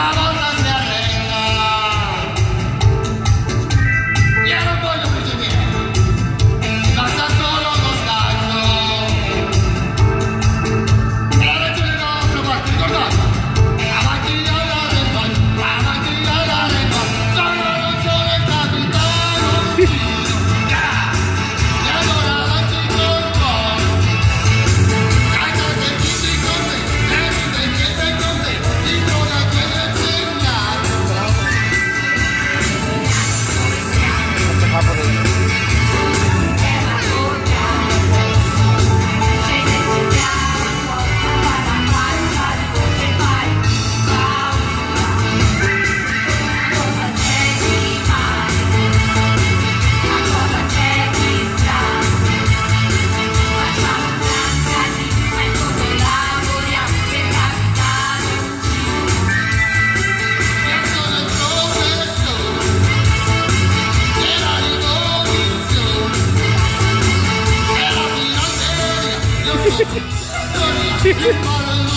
got a Thank you.